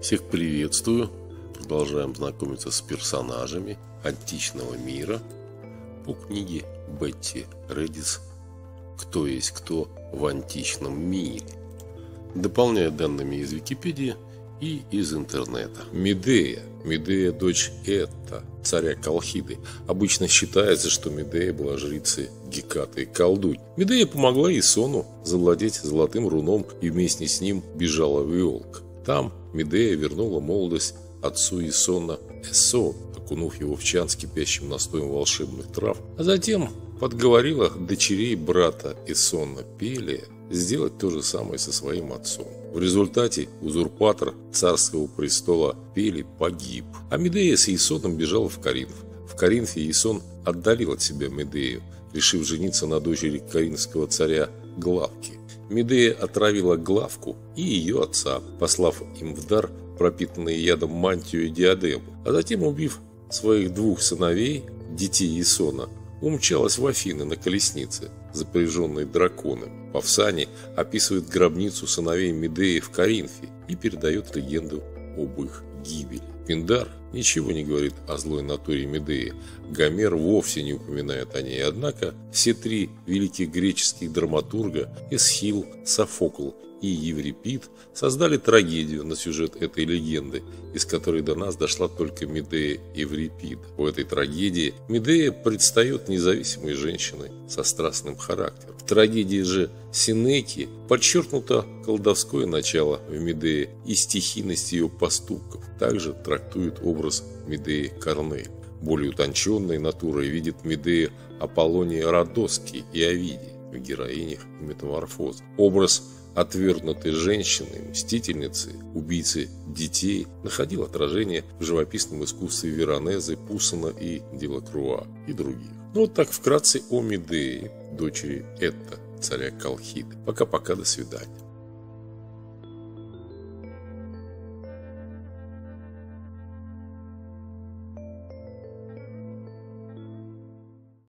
Всех приветствую. Продолжаем знакомиться с персонажами античного мира по книге Бетти Редис «Кто есть кто в античном мире», дополняя данными из Википедии и из интернета. Медея. Медея – дочь Этта, царя Колхиды. Обычно считается, что Медея была жрицей Гекаты и колдунь. Медея помогла Исону завладеть золотым руном и вместе с ним бежала в Иолк. Там Медея вернула молодость отцу Исона Эсо, окунув его в чан с кипящим настоем волшебных трав, а затем подговорила дочерей брата Исона Пелия сделать то же самое со своим отцом. В результате узурпатор царского престола Пели погиб, а Медея с Исоном бежала в Каринф. В Каринфе Исон отдалил от себя Медею, решив жениться на дочери каринского царя Главки. Медея отравила Главку и ее отца, послав им в дар пропитанные ядом мантию и диадему, а затем, убив своих двух сыновей, детей Исона, умчалась в Афины на колеснице, запряженной драконом. Павсани описывает гробницу сыновей Медеи в Каринфе и передает легенду об их гибели. Пиндар ничего не говорит о злой натуре Медеи. Гомер вовсе не упоминает о ней. Однако все три великих греческих драматурга Эсхил, Софокл и Еврипид создали трагедию на сюжет этой легенды, из которой до нас дошла только Медея Еврипида. В этой трагедии Медея предстает независимой женщиной со страстным характером. В трагедии же Синеки подчеркнуто колдовское начало в Медее и стихийность ее поступков. Также трактует образ Медеи Корнель. Более утонченной натурой видит Медея Аполлония Родоский и Овидий в героинях метаморфоз. Образ отвергнутой женщины, мстительницы, убийцы детей, находил отражение в живописном искусстве Веронезы, Пусана и Делакруа и других. Ну вот так вкратце о Медее, дочери Этта, царя Колхиды. Пока-пока, до свидания.